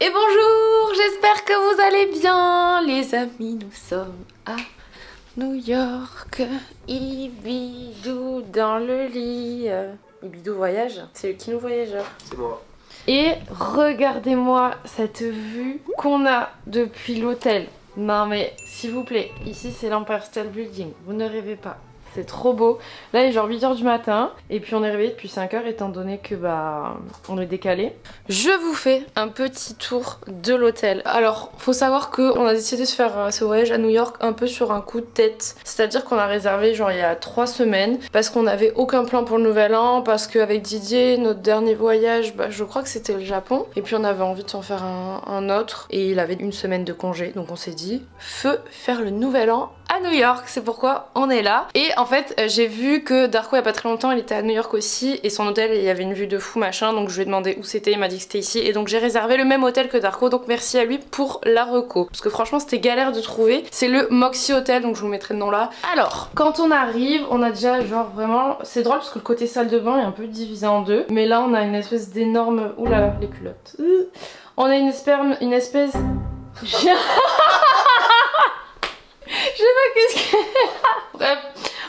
Et bonjour, j'espère que vous allez bien les amis, nous sommes à New York, Ibidou dans le lit, Ibidou voyage, c'est le Kino voyageur. C'est moi. Et regardez-moi cette vue qu'on a depuis l'hôtel. Non mais s'il vous plaît, ici c'est l'Empire State Building, vous ne rêvez pas. C'est trop beau. Là, il est genre 8h du matin. Et puis, on est réveillé depuis 5h étant donné que bah on est décalé. Je vous fais un petit tour de l'hôtel. Alors, faut savoir qu'on a décidé de faire euh, ce voyage à New York un peu sur un coup de tête. C'est-à-dire qu'on a réservé genre il y a 3 semaines parce qu'on n'avait aucun plan pour le nouvel an. Parce qu'avec Didier, notre dernier voyage, bah, je crois que c'était le Japon. Et puis, on avait envie de s'en faire un autre. Et il avait une semaine de congé. Donc, on s'est dit, feu faire le nouvel an New York, c'est pourquoi on est là. Et en fait, euh, j'ai vu que Darko il y a pas très longtemps, il était à New York aussi et son hôtel, il y avait une vue de fou machin, donc je lui ai demandé où c'était, il m'a dit que c'était ici et donc j'ai réservé le même hôtel que Darko, donc merci à lui pour la reco. Parce que franchement, c'était galère de trouver. C'est le Moxie Hotel, donc je vous mettrai le nom là. Alors, quand on arrive, on a déjà genre vraiment, c'est drôle parce que le côté salle de bain est un peu divisé en deux, mais là on a une espèce d'énorme, oula les culottes. On a une espèce, une espèce Je sais pas qu'est-ce que... Bref,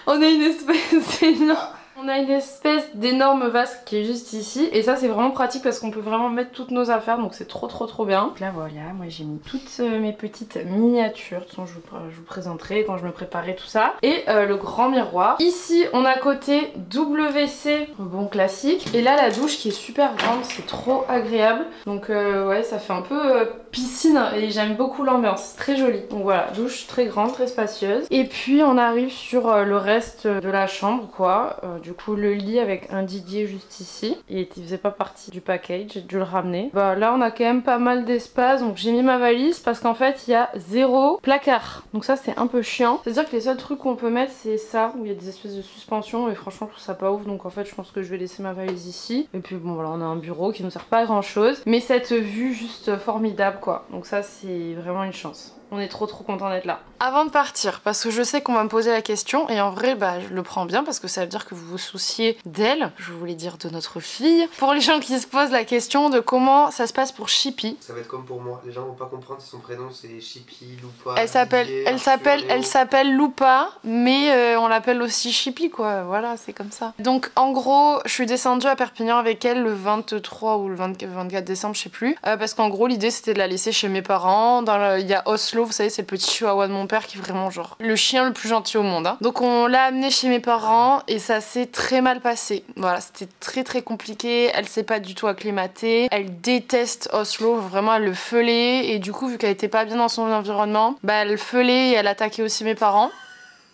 on a une espèce d'énorme... On a une espèce d'énorme vase qui est juste ici et ça c'est vraiment pratique parce qu'on peut vraiment mettre toutes nos affaires donc c'est trop trop trop bien. là voilà, moi j'ai mis toutes euh, mes petites miniatures, je vous, je vous présenterai quand je me préparais tout ça. Et euh, le grand miroir. Ici on a côté WC, bon classique. Et là la douche qui est super grande, c'est trop agréable. Donc euh, ouais ça fait un peu piscine et j'aime beaucoup l'ambiance, c'est très joli. Donc voilà, douche très grande, très spacieuse. Et puis on arrive sur le reste de la chambre quoi du coup le lit avec un Didier juste ici. Il faisait pas partie du package, j'ai dû le ramener. Bah là on a quand même pas mal d'espace donc j'ai mis ma valise parce qu'en fait il y a zéro placard. Donc ça c'est un peu chiant. C'est à dire que les seuls trucs qu'on peut mettre c'est ça où il y a des espèces de suspensions et franchement je trouve ça pas ouf donc en fait je pense que je vais laisser ma valise ici. Et puis bon voilà on a un bureau qui nous sert pas à grand chose mais cette vue juste formidable quoi. Donc ça c'est vraiment une chance. On est trop trop content d'être là. Avant de partir, parce que je sais qu'on va me poser la question, et en vrai, bah, je le prends bien parce que ça veut dire que vous vous souciez d'elle, je voulais dire de notre fille. Pour les gens qui se posent la question de comment ça se passe pour Chippy. Ça va être comme pour moi, les gens vont pas comprendre si son prénom c'est Chippy, Loupa. Elle s'appelle, elle s'appelle, elle s'appelle Loupa, mais euh, on l'appelle aussi Chippy quoi, voilà, c'est comme ça. Donc en gros, je suis descendue à Perpignan avec elle le 23 ou le 24 décembre, je sais plus, euh, parce qu'en gros l'idée c'était de la laisser chez mes parents. Il y a Oslo vous savez, c'est le petit chihuahua de mon père qui est vraiment genre le chien le plus gentil au monde. Hein. Donc on l'a amené chez mes parents et ça s'est très mal passé. Voilà, c'était très très compliqué. Elle s'est pas du tout acclimatée. Elle déteste Oslo, vraiment elle le feulait et du coup vu qu'elle était pas bien dans son environnement, bah elle feulait et elle attaquait aussi mes parents.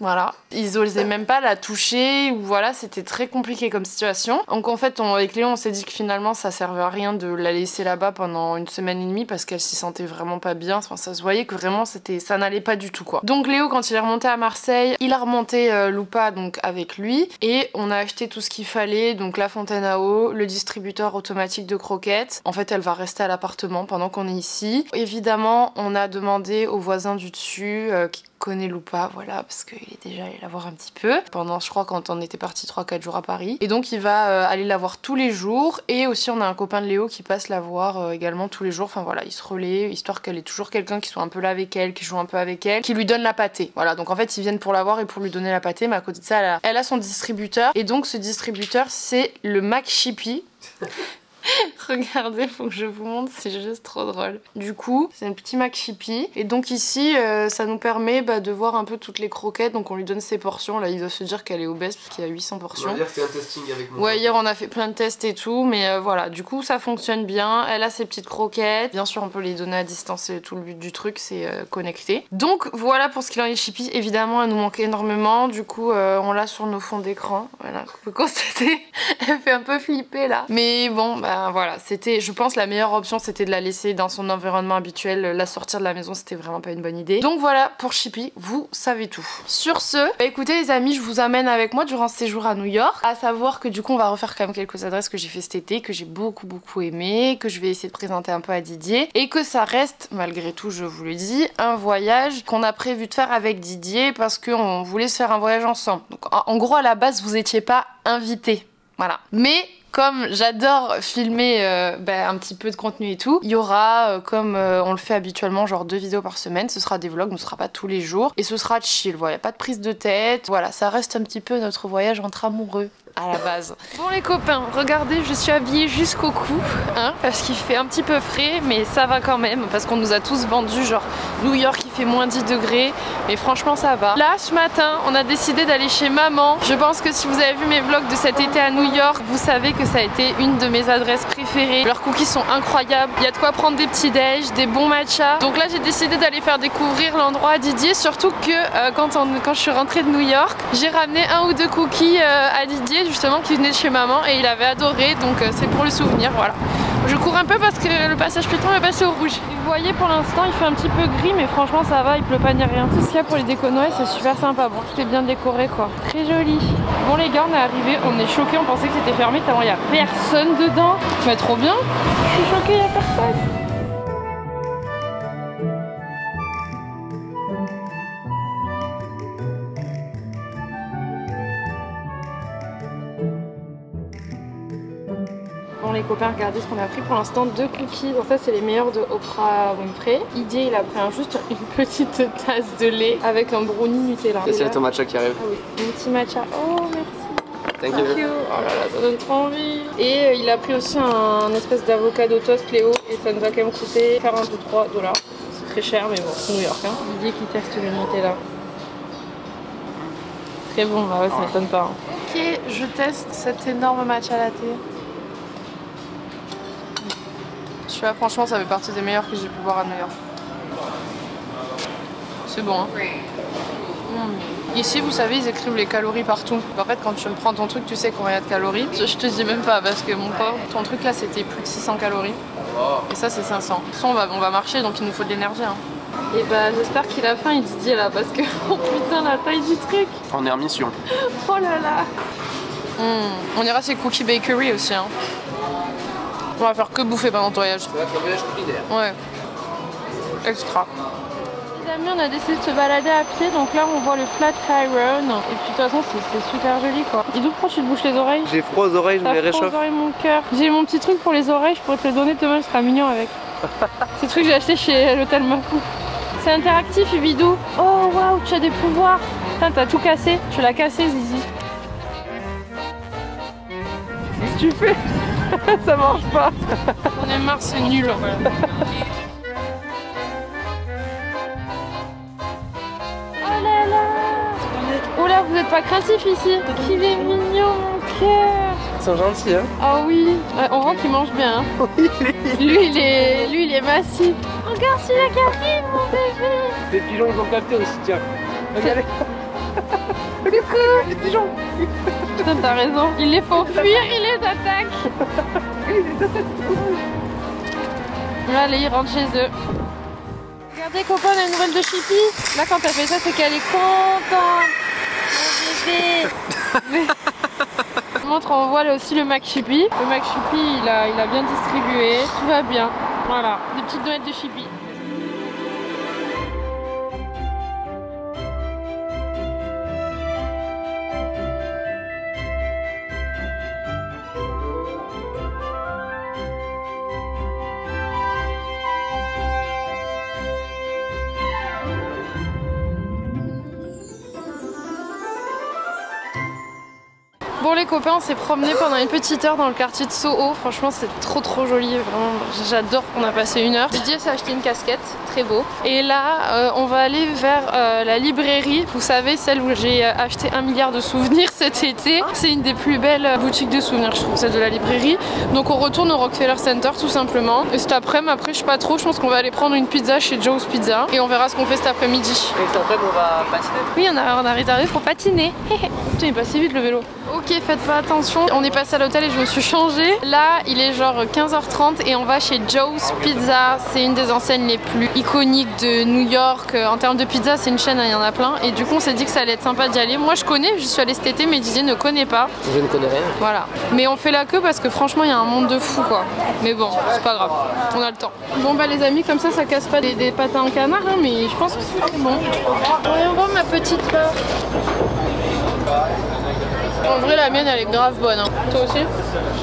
Voilà. Ils osaient même pas la toucher, ou voilà, c'était très compliqué comme situation. Donc en fait, on, avec Léon, on s'est dit que finalement, ça servait à rien de la laisser là-bas pendant une semaine et demie parce qu'elle s'y sentait vraiment pas bien. Enfin, ça se voyait que vraiment, c'était, ça n'allait pas du tout, quoi. Donc Léo, quand il est remonté à Marseille, il a remonté euh, Loupa donc avec lui et on a acheté tout ce qu'il fallait, donc la fontaine à eau, le distributeur automatique de croquettes. En fait, elle va rester à l'appartement pendant qu'on est ici. Évidemment, on a demandé aux voisins du dessus euh, qui connaît Loupa, voilà, parce qu'il est déjà allé la voir un petit peu pendant, je crois, quand on était parti 3-4 jours à Paris. Et donc, il va euh, aller la voir tous les jours. Et aussi, on a un copain de Léo qui passe la voir euh, également tous les jours. Enfin voilà, il se relaie, histoire qu'elle ait toujours quelqu'un qui soit un peu là avec elle, qui joue un peu avec elle, qui lui donne la pâtée. Voilà, donc en fait, ils viennent pour la voir et pour lui donner la pâtée. Mais à côté de ça, elle a, son distributeur. Et donc, ce distributeur, c'est le Mac Shippy. Regardez, faut que je vous montre, c'est juste trop drôle. Du coup, c'est un petit Mac Chippy. Et donc ici, euh, ça nous permet bah, de voir un peu toutes les croquettes. Donc on lui donne ses portions. Là, il doit se dire qu'elle est obèse parce qu'il y a 800 portions. hier, un testing avec moi. Ouais, hier, on a fait plein de tests et tout. Mais euh, voilà, du coup, ça fonctionne bien. Elle a ses petites croquettes. Bien sûr, on peut les donner à distance. Et tout le but du truc, c'est euh, connecter. Donc voilà pour ce qu'il en est Chippy. Évidemment, elle nous manque énormément. Du coup, on l'a sur nos fonds d'écran. Voilà, vous pouvez constater. elle fait un peu flipper là. Mais bon, bah voilà, c'était, je pense, la meilleure option, c'était de la laisser dans son environnement habituel. La sortir de la maison, c'était vraiment pas une bonne idée. Donc voilà, pour Chippy, vous savez tout. Sur ce, bah, écoutez les amis, je vous amène avec moi durant ce séjour à New York. À savoir que du coup, on va refaire quand même quelques adresses que j'ai fait cet été, que j'ai beaucoup beaucoup aimé, que je vais essayer de présenter un peu à Didier. Et que ça reste, malgré tout, je vous le dis, un voyage qu'on a prévu de faire avec Didier parce qu'on voulait se faire un voyage ensemble. Donc en gros, à la base, vous étiez pas invité. Voilà. Mais comme j'adore filmer euh, bah, un petit peu de contenu et tout, il y aura, euh, comme euh, on le fait habituellement, genre deux vidéos par semaine. Ce sera des vlogs, ce sera pas tous les jours. Et ce sera chill, voilà, pas de prise de tête. Voilà, ça reste un petit peu notre voyage entre amoureux à la base. Bon les copains, regardez, je suis habillée jusqu'au cou, hein, parce qu'il fait un petit peu frais, mais ça va quand même, parce qu'on nous a tous vendu genre New York il fait moins 10 degrés, mais franchement ça va. Là, ce matin, on a décidé d'aller chez maman. Je pense que si vous avez vu mes vlogs de cet été à New York, vous savez que ça a été une de mes adresses préférées. Leurs cookies sont incroyables, il y a de quoi prendre des petits déj, des bons matchas. Donc là, j'ai décidé d'aller faire découvrir l'endroit à Didier, surtout que euh, quand, quand je suis rentrée de New York, j'ai ramené un ou deux cookies euh, à Didier justement qui venait de chez maman et il avait adoré donc euh, c'est pour le souvenir voilà. Je cours un peu parce que le passage piéton est passé au rouge. Vous voyez pour l'instant il fait un petit peu gris mais franchement ça va, il pleut pas ni rien. Tout ce qu'il y a pour les déconner c'est super sympa. Bon tout est bien décoré quoi. Très joli. Bon les gars on est arrivé, on est choqués, on pensait que c'était fermé tellement il y a personne dedans. Mais trop bien. Je suis choquée, il y a personne. Copains, regardez ce qu'on a pris pour l'instant, deux cookies. Donc ça c'est les meilleurs de Oprah Winfrey. Idier il a pris un, juste une petite tasse de lait avec un brownie Nutella. Et c'est ton matcha qui arrive. Ah oui, un petit matcha. Oh merci. Thank Thank you. Oh là là, ça donne trop envie. Et euh, il a pris aussi un, un espèce d'avocado toast Léo et ça nous a quand même coûté 43 dollars. C'est très cher mais bon, c'est New York. Hein. Didier qui teste le Nutella. Très bon, bah ouais, ça m'étonne pas. hein. Ok, je teste cet énorme matcha latte. Franchement, ça fait partie des meilleurs que j'ai pu boire à New York. C'est bon, hein. Mm. Ici, vous savez, ils écrivent les calories partout. En fait, quand tu me prends ton truc, tu sais combien il y a de calories. Je je te dis même pas, parce que mon pauvre, ton truc là, c'était plus de 600 calories. Et ça, c'est 500. De toute façon, on va, on va marcher, donc il nous faut de l'énergie. hein. Et bah, j'espère qu'il a faim, il Didier là, parce que, oh putain, la taille du truc. On est en mission. Oh là là. Mm. On ira chez Cookie Bakery aussi. Hein. On va faire que bouffer pendant le voyage. Ça va être un voyage culinaire. Ouais. Extra. Les amis, on a décidé de se balader à pied, donc là on voit le Flatiron. Et puis de toute façon, c'est super joli quoi. Et d'où pourquoi tu te bouches les oreilles? J'ai froid aux oreilles, je me les froid aux réchauffe. oreilles, mon cœur. J'ai mon petit truc pour les oreilles, je pourrais te le donner demain, je serai mignon avec. C'est le truc que j'ai acheté chez l'hôtel Mafou. C'est interactif, Ibidou. Oh waouh, tu as des pouvoirs. Putain, t'as tout cassé. Tu l'as cassé, Zizi. Qu'est-ce que tu fais? Ça marche pas. On est marre, c'est nul. Oh là là Oh là, vous êtes pas craintif ici Qu'il est mignon, mon cœur Ils sont gentils, hein Ah oui, on voit qu'il mange bien. hein. Lui, il est, lui, il est massif. Regarde celui-là qui arrive, mon bébé. Les pigeons, ils ont capté aussi, tiens. Regardez. Les pigeons. Putain, t'as raison. Il les faut fuir, il les attaque. Là, allez, ils rentrent chez eux. Regardez, copain, on a une nouvelle de Chippy. Là, quand elle fait ça, c'est qu'elle est contente. Mon bébé. Je montre, on voit là aussi le Mac Chippy. Le Mac Chippy, il a, il a bien distribué. Tout va bien. Voilà, des petites doigts de Chippy. Bon les copains, on s'est promené pendant une petite heure dans le quartier de Soho. Franchement, c'est trop trop joli. Vraiment, j'adore qu'on a passé une heure. Didier s'est acheté une casquette, très beau. Et là, euh, on va aller vers euh, la librairie. Vous savez, celle où j'ai euh, acheté un milliard de souvenirs cet été. C'est une des plus belles boutiques de souvenirs, je trouve, celle de la librairie. Donc on retourne au Rockefeller Center tout simplement. Et cet après-midi, après, je sais pas trop, je pense qu'on va aller prendre une pizza chez Joe's Pizza. Et on verra ce qu'on fait cet après-midi. Et en fait, on va passer. Oui, on a, on a réservé pour patiner. Putain, il est passé vite le vélo. Ok, faites pas attention. On est passé à l'hôtel et je me suis changée. Là, il est genre 15h30 et on va chez Joe's Pizza. C'est une des enseignes les plus iconiques de New York. Euh, En termes de pizza, c'est une chaîne, hein, il y en a plein. Et du coup, on s'est dit que ça allait être sympa d'y aller. Moi, je connais, je suis allée cet été, mais Didier ne connaît pas. Je ne connais rien. Voilà. Mais on fait la queue parce que franchement, il y a un monde de fou quoi. Mais bon, c'est pas grave. On a le temps. Bon, bah, les amis, comme ça, ça casse pas des, des patins en canard, hein, mais je pense que c'est bon. Voyons voir ma petite barre. En vrai, la mienne, elle est grave bonne. hein. Toi aussi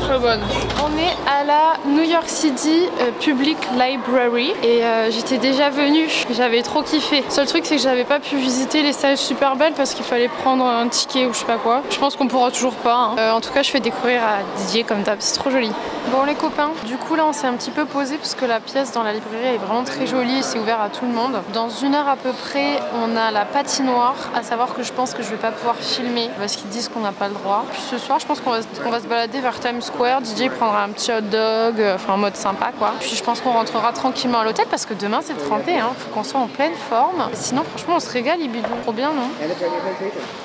Très bonne. On est à la New York City euh, Public Library et euh, j'étais déjà venue. J'avais trop kiffé. Seul truc, c'est que j'avais pas pu visiter les salles super belles parce qu'il fallait prendre un ticket ou je sais pas quoi. Je pense qu'on pourra toujours pas. hein. Euh, en tout cas, je fais découvrir à Didier comme d'hab. C'est trop joli. Bon, les copains, du coup, là, on s'est un petit peu posé parce que la pièce dans la librairie est vraiment très jolie et c'est ouvert à tout le monde. Dans une heure à peu près, on a la patinoire. À savoir que je pense que je vais pas pouvoir filmer parce qu'ils disent qu'on n'a pas le droit. Puis ce soir, je pense qu'on va, se balader vers Times Square. DJ prendra un petit hot dog, euh, enfin en mode sympa quoi. Puis je pense qu'on rentrera tranquillement à l'hôtel parce que demain c'est le 31. Faut qu'on soit en pleine forme. Sinon, franchement, on se régale, Ibidou. Trop bien, non?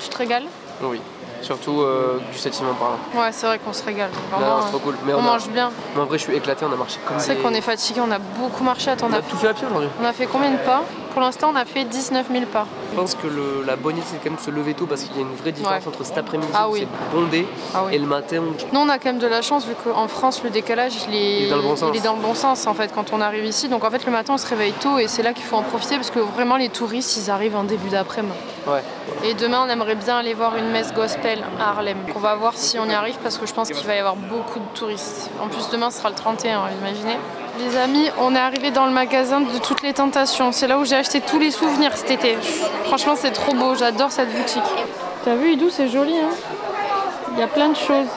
Tu te régales? Oui. Surtout euh, du par là. Ouais, c'est vrai qu'on se régale. Non, c'est trop cool. Mais on, on, a- mange bien. Mais en vrai, je suis éclaté, on a marché comme C'est des- qu'on est fatigué, on a beaucoup marché. Attends, on On a, a tout fait à pied aujourd'hui. on a fait combien de pas? Pour l'instant, on a fait 19 000 pas. Je pense que le- la bonne idée, c'est quand même de se lever tôt parce qu'il y a une vraie différence Ouais. entre cet après-midi Ah où oui. c'est bondé Ah oui. et le matin où Nous, on a quand même de la chance vu qu'en France, le décalage, il est, Il est dans le bon sens. il est dans le bon sens en fait quand on arrive ici. Donc en fait, le matin, on se réveille tôt et c'est là qu'il faut en profiter parce que vraiment, les touristes, ils arrivent en début d'après-midi. Ouais. Et demain, on aimerait bien aller voir une messe gospel à Harlem. On va voir si on y arrive parce que je pense qu'il va y avoir beaucoup de touristes. En plus, demain, ce sera le 31, vous imaginez Les amis, on est arrivé dans le magasin de toutes les tentations. C'est là où j'ai acheté tous les souvenirs cet été. Franchement, c'est trop beau. J'adore cette boutique. T'as vu, Idou, c'est joli, hein Il y a plein de choses.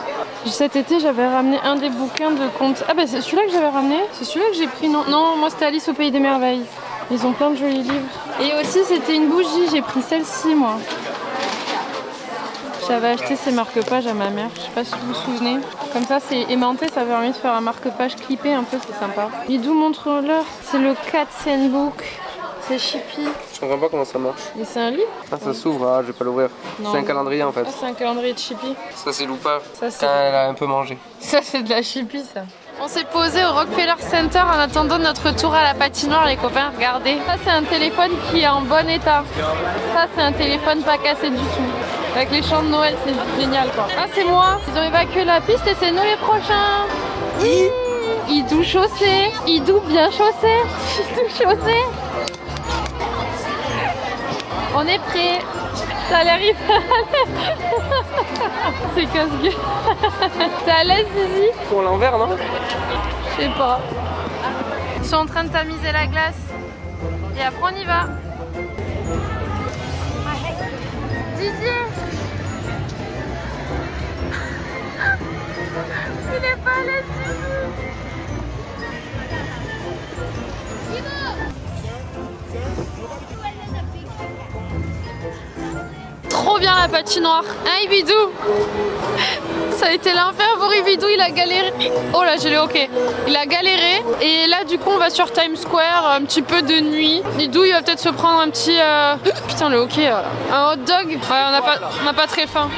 Cet été, j'avais ramené un des bouquins de contes. Ah bah c'est celui-là que j'avais ramené C'est celui-là que j'ai pris, non? Non, moi c'était Alice au Pays des Merveilles. Ils ont plein de jolis livres. Et aussi, c'était une bougie, j'ai pris celle-ci, moi. J'avais acheté ces marque-pages à ma mère, je sais pas si vous vous souvenez. Comme ça, c'est aimanté, ça permet de faire un marque-page clippé un peu, c'est sympa. Idou, montre-leur. C'est le Katzen Book. C'est Chippy. Je comprends pas comment ça marche. Et c'est un livre Ah, ça s'ouvre, ah, je vais pas l'ouvrir. C'est un calendrier en fait. Ah, c'est un calendrier de Chippy. Ça, c'est Loupa. Ça, c'est- elle a un peu mangé. Ça, c'est de la chippie, ça. On s'est posé au Rockefeller Center en attendant notre tour à la patinoire, les copains. Regardez. Ça, c'est un téléphone qui est en bon état. Ça, c'est un téléphone pas cassé du tout. Avec les chants de Noël, c'est génial, quoi. Ah, c'est moi. Ils ont évacué la piste et c'est nous les prochains. Oui. Idou chaussé. Idou bien chaussé. Idou chaussé. On est prêt. Ça a l'air hyper C'est casse-gueule. T'es à l'aise, Zizi? Pour l'envers, non? Je sais pas. Ils sont en train de tamiser la glace. Et après, on y va. Didier Il est pas à l'aise du tout. Trop bien la patinoire. Hein, Ibidou? Ça a été l'enfer pour Ibidou, il a galéré. Oh là, j'ai le hockey. Il a galéré. Et là, du coup, on va sur Times Square, un petit peu de nuit. Ibidou, il va peut-être se prendre un petit. euh, Putain, le hockey. euh, Un hot dog. Ouais, on n'a pas, on n'a pas très faim.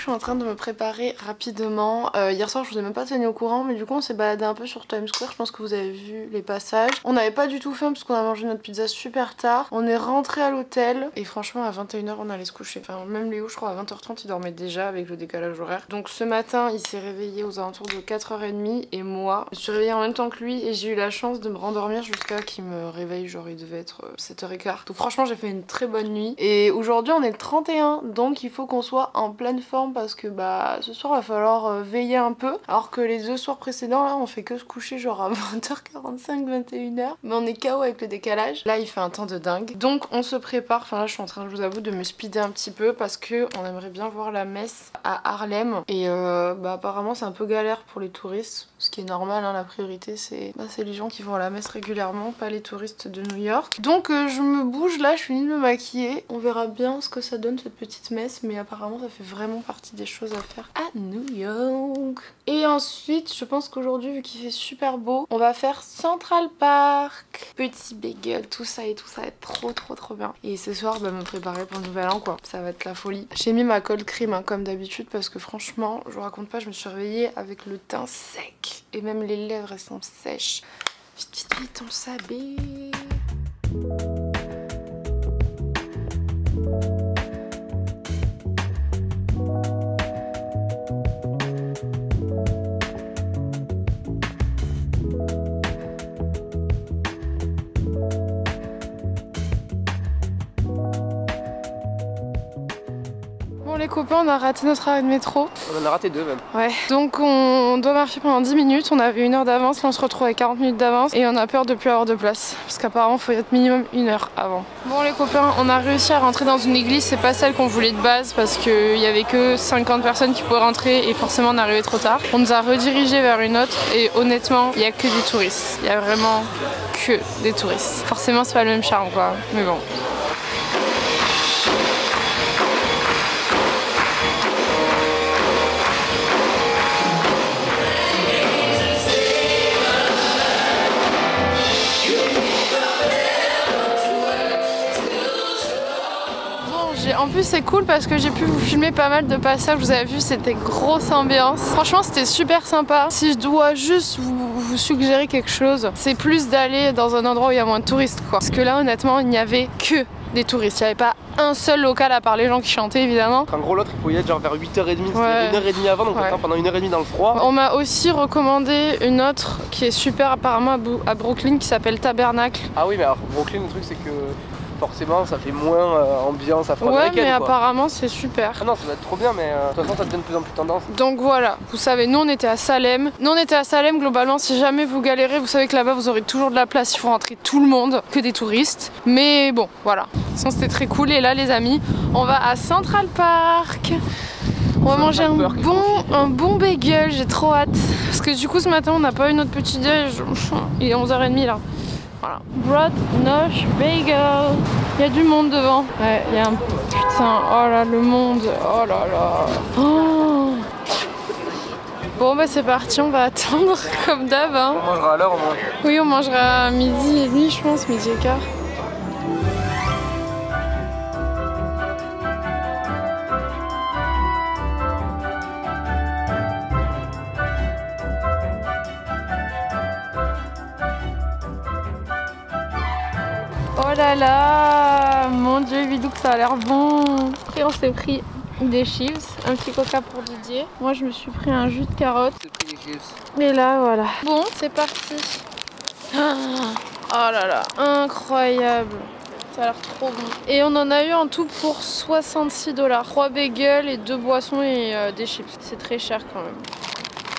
Je suis en train de me préparer rapidement. Euh, hier soir je vous ai même pas tenu au courant mais du coup on s'est baladé un peu sur Times Square, je pense que vous avez vu les passages. On n'avait pas du tout faim parce qu'on a mangé notre pizza super tard. On est rentré à l'hôtel et franchement à 21h on allait se coucher. Enfin même Léo je crois à 20h30 il dormait déjà avec le décalage horaire. Donc ce matin il s'est réveillé aux alentours de 4h30 et moi je suis réveillée en même temps que lui et j'ai eu la chance de me rendormir jusqu'à qu'il me réveille genre il devait être euh, 7h15. Donc franchement j'ai fait une très bonne nuit et aujourd'hui on est le 31 donc il faut qu'on soit en pleine forme parce que bah ce soir va falloir euh, veiller un peu. Alors que les deux soirs précédents là on fait que se coucher genre à 20h45 21h mais on est KO avec le décalage. Là il fait un temps de dingue. Donc on se prépare. Enfin là je suis en train je vous avoue de me speeder un petit peu parce que on aimerait bien voir la messe à Harlem. Et euh, bah apparemment c'est un peu galère pour les touristes. Ce qui est normal hein, la priorité c'est bah, les gens qui vont à la messe régulièrement pas les touristes de New York. Donc euh, je me bouge. Là je finis de me maquiller. On verra bien ce que ça donne cette petite messe. Mais apparemment ça fait vraiment partie des choses à faire à New York. Et ensuite, je pense qu'aujourd'hui, vu qu'il fait super beau, on va faire Central Park. Petit bagel, tout ça et tout ça va être trop trop trop bien. Et ce soir, bah, me préparer pour le nouvel an quoi. Ça va être la folie. J'ai mis ma cold cream hein, comme d'habitude parce que franchement, je vous raconte pas, je me suis réveillée avec le teint sec. Et même les lèvres elles sont sèches. Vite vite vite, on s'habille. Les copains, on a raté notre arrêt de métro. On en a raté deux même. Ouais. Donc on doit marcher pendant 10 minutes, on avait une heure d'avance, là on se retrouve avec 40 minutes d'avance et on a peur de plus avoir de place. Parce qu'apparemment il faut être minimum une heure avant. Bon les copains, on a réussi à rentrer dans une église, c'est pas celle qu'on voulait de base parce qu'il y avait que 50 personnes qui pouvaient rentrer et forcément on est arrivé trop tard. On nous a redirigé vers une autre et honnêtement il y a que des touristes. Il y a vraiment que des touristes. Forcément c'est pas le même charme quoi, mais bon. Bon, En plus c'est cool parce que j'ai pu vous filmer pas mal de passages, vous avez vu c'était grosse ambiance. Franchement c'était super sympa. Si je dois juste vous, vous suggérer quelque chose, c'est plus d'aller dans un endroit où il y a moins de touristes quoi. Parce que là honnêtement il n'y avait que des touristes, il n'y avait pas un seul local à part les gens qui chantaient évidemment. En gros, l'autre, il faut y être genre vers 8h30, c'était Ouais. une heure et demie avant, donc on Ouais. pendant une heure et demie dans le froid. On m'a aussi recommandé une autre qui est super apparemment à à Brooklyn qui s'appelle Tabernacle. Ah oui, mais alors Brooklyn, le truc, c'est que forcément, ça fait moins euh, ambiance Ouais afro-américaine. mais quoi. apparemment c'est super. Ah non, ça va être trop bien, mais euh, de toute façon, ça devient de plus en plus tendance. Donc voilà, vous savez, nous on était à Salem. Nous on était à Salem, globalement, si jamais vous galérez, vous savez que là-bas vous aurez toujours de la place, il faut rentrer tout le monde, que des touristes. Mais bon, voilà. Sinon c'était très cool. Et là, les amis, on va à Central Park. On va manger un bon, un bon bagel, j'ai trop hâte. Parce que du coup, ce matin, on n'a pas eu notre petit déj. Il est 11h30 là. Voilà. Broad Nosh Bagel. Il y a du monde devant. Ouais, il y a un. Putain, oh là, le monde. Oh là là. Oh. Bon, bah c'est parti, on va attendre comme d'hab. hein. On mangera à l'heure au moins. Oui, on mangera à midi et demi, je pense, midi et quart. Là là Mon dieu, Vidou, que ça a l'air bon Après, on s'est pris des chips, un petit coca pour Didier. Moi, je me suis pris un jus de carotte. Et là, voilà. Bon, c'est parti. Ah, Oh là là, incroyable. Ça a l'air trop bon. Et on en a eu en tout pour 66 dollars. 3 bagels et 2 boissons et euh, des chips. C'est très cher quand même.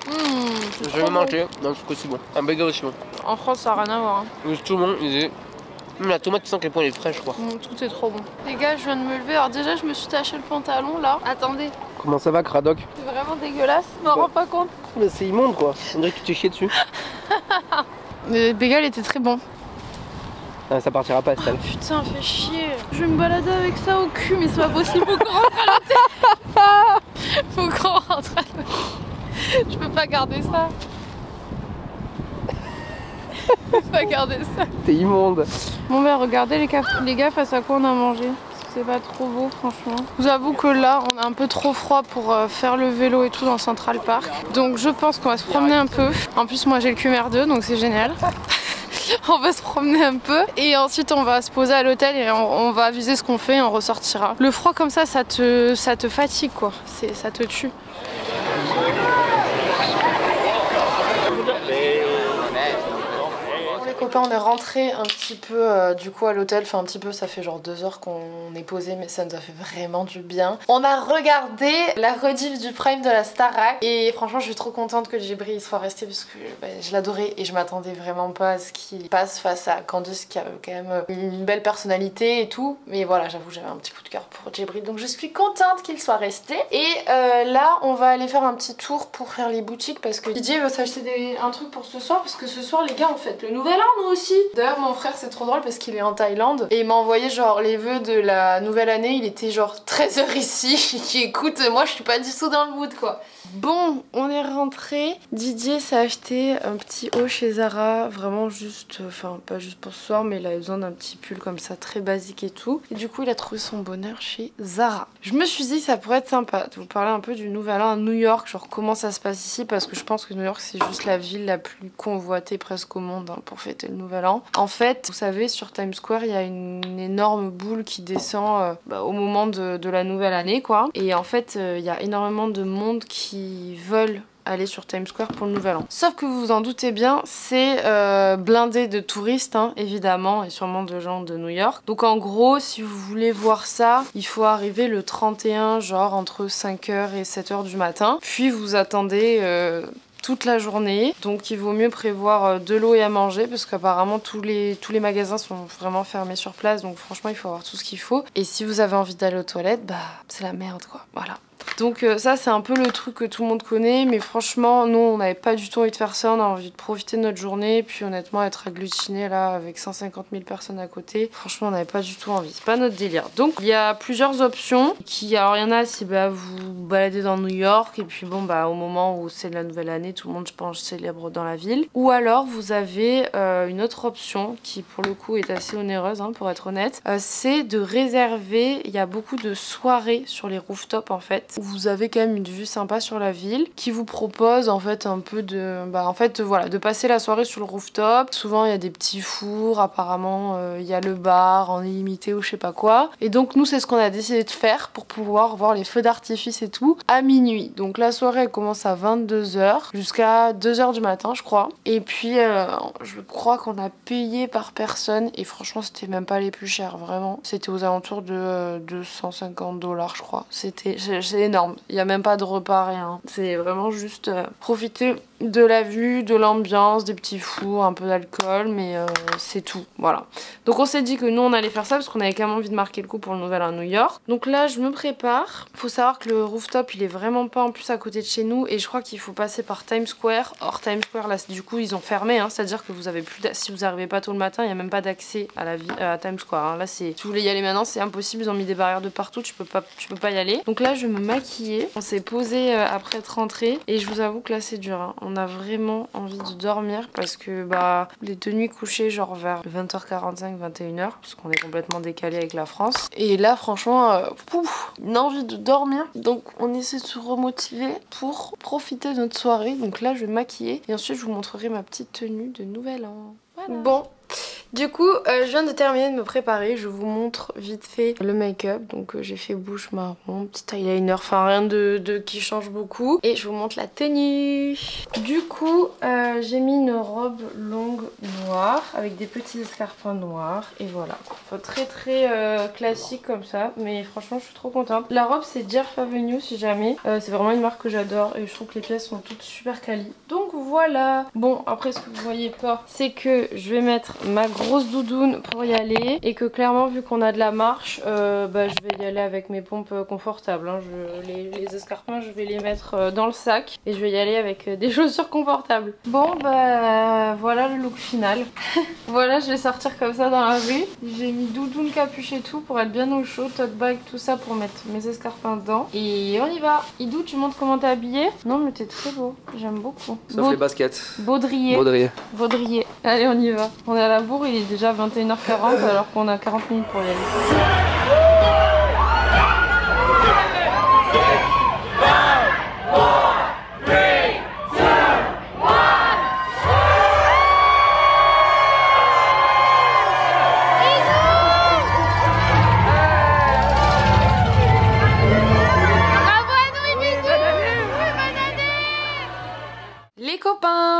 Mmh, Je vais manger. Non, c'est aussi bon. Un bagel aussi bon. En France, ça n'a rien à voir. hein. Tout le monde, il disait. La tomate, tu sens à quel point elle est fraîche, quoi. Mmh, tout est trop bon. Les gars, je viens de me lever. Alors déjà, je me suis taché le pantalon là. Attendez, Comment ça va, Cradoc? C'est vraiment dégueulasse. Je m'en rends pas compte. Mais c'est immonde, quoi. On dirait que tu t'es chié dessus. Le bagel était très bon. Ah, ça partira pas, Estelle. Putain, fait chier. Je vais me balader avec ça au cul, mais c'est pas possible. Faut qu'on rentre à l'hôtel. Faut qu'on rentre à l'hôtel. Je peux pas garder ça. Je peux pas garder ça. T'es immonde. Bon, bah regardez les, les gars face à quoi on a mangé. C'est pas trop beau, franchement. Je vous avoue que là, on a un peu trop froid pour euh, faire le vélo et tout dans Central Park. Donc je pense qu'on va se promener un peu. En plus, moi j'ai le QMR2, donc c'est génial. on va se promener un peu et ensuite on va se poser à l'hôtel et on, va aviser ce qu'on fait et on ressortira. Le froid comme ça, ça te, ça te fatigue quoi. Ça te tue. Copains, on est rentré un petit peu euh, du coup à l'hôtel. Enfin, un petit peu, ça fait genre deux heures qu'on est posé, mais ça nous a fait vraiment du bien. On a regardé la rediff du Prime de la Starac et franchement, je suis trop contente que Jibri soit resté parce que bah, je l'adorais et je m'attendais vraiment pas à ce qu'il passe face à Candice qui a quand même une belle personnalité et tout. Mais voilà, j'avoue, j'avais un petit coup de cœur pour Jibri donc je suis contente qu'il soit resté. Et euh, là, on va aller faire un petit tour pour faire les boutiques parce que Didier veut s'acheter un truc pour ce soir parce que ce soir, les gars, on fête le nouvel an. Nous aussi D'ailleurs, mon frère, c'est trop drôle parce qu'il est en Thaïlande et il m'a envoyé genre les vœux de la nouvelle année. Il était genre 13h ici. qui écoute, moi je suis pas du tout dans le mood quoi. Bon, on est rentré. Didier s'est acheté un petit haut chez Zara, vraiment juste, enfin pas juste pour ce soir, mais il avait besoin d'un petit pull comme ça, très basique et tout. Et du coup, il a trouvé son bonheur chez Zara. Je me suis dit, ça pourrait être sympa de vous parler un peu du nouvel an à New York, genre comment ça se passe ici, parce que je pense que New York, c'est juste la ville la plus convoitée presque au monde hein, pour fêter le nouvel an. En fait, vous savez, sur Times Square, il y a une énorme boule qui descend euh, bah, au moment de, la nouvelle année, quoi. Et en fait, euh, il y a énormément de monde qui veulent aller sur Times Square pour le Nouvel An. Sauf que vous vous en doutez bien, c'est euh, blindé de touristes, hein, évidemment, et sûrement de gens de New York. Donc en gros, si vous voulez voir ça, il faut arriver le 31, genre entre 5h et 7h du matin. Puis vous attendez... toute la journée. Donc il vaut mieux prévoir euh, de l'eau et à manger parce qu'apparemment tous les, tous les magasins sont vraiment fermés sur place. Donc franchement il faut avoir tout ce qu'il faut. Et si vous avez envie d'aller aux toilettes, bah c'est la merde quoi. Voilà. Donc euh, ça c'est un peu le truc que tout le monde connaît mais franchement nous on n'avait pas du tout envie de faire ça, on a envie de profiter de notre journée puis honnêtement être agglutiné là avec 150 000 personnes à côté, franchement on n'avait pas du tout envie, c'est pas notre délire. Donc il y a plusieurs options qui, alors il y en a si bah, vous baladez dans New York et puis bon bah au moment où c'est la nouvelle année tout le monde je pense célèbre dans la ville. Ou alors vous avez euh, une autre option qui pour le coup est assez onéreuse hein, pour être honnête, euh, c'est de réserver, il y a beaucoup de soirées sur les rooftops en fait vous avez quand même une vue sympa sur la ville qui vous propose en fait un peu de bah en fait voilà de passer la soirée sur le rooftop. Souvent il y a des petits fours apparemment euh, il y a le bar en illimité ou je sais pas quoi. Et donc nous c'est ce qu'on a décidé de faire pour pouvoir voir les feux d'artifice et tout à minuit. Donc la soirée elle commence à 22h jusqu'à 2h du matin je crois. Et puis euh, je crois qu'on a payé par personne et franchement c'était même pas les plus chers vraiment. C'était aux alentours de 250 dollars je crois. C'était énorme. Il n'y a même pas de repas, rien. C'est vraiment juste euh, profiter de la vue, de l'ambiance, des petits fours, un peu d'alcool, mais euh, c'est tout, voilà. Donc on s'est dit que nous on allait faire ça parce qu'on avait quand même envie de marquer le coup pour le nouvel à New York. Donc là je me prépare. Faut savoir que le rooftop il est vraiment pas en plus à côté de chez nous et je crois qu'il faut passer par Times Square. Or Times Square là du coup ils ont fermé, hein, c'est-à-dire que vous avez plus si vous arrivez pas tôt le matin, il n'y a même pas d'accès à la ville, à Times Square. Hein. Là c'est, si vous voulez y aller maintenant c'est impossible, ils ont mis des barrières de partout, tu peux pas, tu peux pas y aller. Donc là je me on s'est posé euh, après être rentré et je vous avoue que là c'est dur. Hein. On a vraiment envie de dormir parce que bah les deux nuits couchées genre vers 20h45, 21h parce qu'on est complètement décalé avec la France. Et là franchement, euh, pouf, une envie de dormir. Donc on essaie de se remotiver pour profiter de notre soirée. Donc là je vais maquiller et ensuite je vous montrerai ma petite tenue de nouvel an. Bon, du coup, euh, je viens de terminer de me préparer. Je vous montre vite fait le make-up. Donc euh, j'ai fait bouche marron, petit eyeliner, enfin rien de, qui change beaucoup. Et je vous montre la tenue. Du coup, euh, j'ai mis une robe longue noire avec des petits escarpins noirs. Et voilà, très très classique comme ça. Mais franchement, je suis trop contente. La robe, c'est Jerf Avenue si jamais. c'est vraiment une marque que j'adore et je trouve que les pièces sont toutes super quali. Donc voilà. Bon, après ce que vous voyez pas, c'est que je vais mettre ma doudoune pour y aller et que clairement vu qu'on a de la marche euh, bah, je vais y aller avec mes pompes confortables hein. les, escarpins je vais les mettre euh, dans le sac et je vais y aller avec euh, des chaussures confortables. Bon bah voilà le look final. Voilà je vais sortir comme ça dans la rue. J'ai mis doudoune capuche et tout pour être bien au chaud tote bag tout ça pour mettre mes escarpins dedans. Et on y va. Idou tu montres comment t'es habillé non mais t'es très beau. J'aime beaucoup. Sauf les baskets. Baudrier. Baudrier. Baudrier. Allez on y va. On est à la bourre il est déjà 21h40 alors qu'on a 40 minutes pour y aller.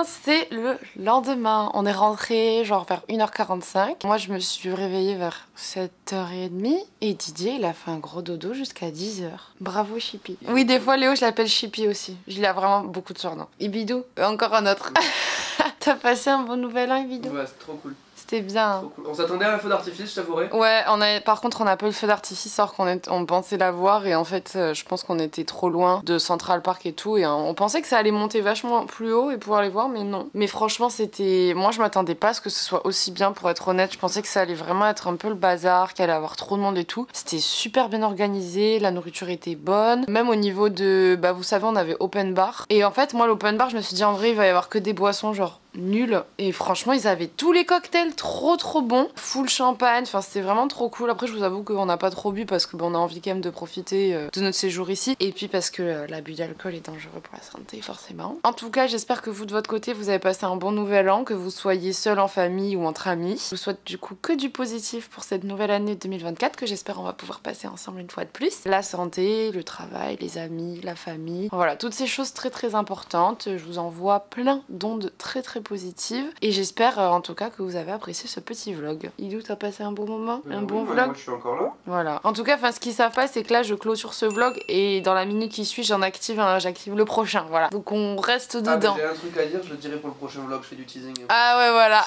C'est le lendemain. On est rentré genre vers 1h45. Moi, je me suis réveillée vers 7h30 et Didier, il a fait un gros dodo jusqu'à 10h. Bravo Chippy. Oui, des fois, Léo, je l'appelle Chippy aussi. Il a vraiment beaucoup de surnoms. Ibidou, encore un autre. T'as passé un bon nouvel an, Ibidou Ouais, c'est trop cool. C'était bien. Cool. On s'attendait à un feu d'artifice, je t'avouerai. Ouais, on a, par contre, on n'a pas eu le feu d'artifice alors qu'on est- on pensait l'avoir et en fait, euh, je pense qu'on était trop loin de Central Park et tout et on pensait que ça allait monter vachement plus haut et pouvoir les voir, mais non. Mais franchement, c'était. Moi, je m'attendais pas à ce que ce soit aussi bien pour être honnête. Je pensais que ça allait vraiment être un peu le bazar, qu'il allait avoir trop de monde et tout. C'était super bien organisé, la nourriture était bonne. Même au niveau de. Bah, vous savez, on avait open bar. Et en fait, moi, l'open bar, je me suis dit en vrai, il va y avoir que des boissons genre nul. Et franchement ils avaient tous les cocktails trop trop bons. Full champagne enfin c'était vraiment trop cool. Après je vous avoue qu'on n'a pas trop bu parce que bon, on a envie quand même de profiter euh, de notre séjour ici. Et puis parce que euh, l'abus d'alcool est dangereux pour la santé forcément. En tout cas j'espère que vous de votre côté vous avez passé un bon nouvel an que vous soyez seul en famille ou entre amis. Je vous souhaite du coup que du positif pour cette nouvelle année 2024 que j'espère on va pouvoir passer ensemble une fois de plus. La santé le travail les amis la famille. Voilà toutes ces choses très très importantes. Je vous envoie plein d'ondes très très positives et j'espère euh, en tout cas que vous avez apprécié ce petit vlog. Idou, t'as passé un bon moment Un bon vlog je suis encore là. Voilà. En tout cas, enfin, ce qu'ils savent pas, c'est que là, je clôture ce vlog et dans la minute qui suit, j'en active un, j'active le prochain. Voilà. Donc on reste dedans. j'ai un truc à dire, je le dirai pour le prochain vlog, je fais du teasing. Ah ouais, voilà.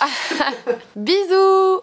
Bisous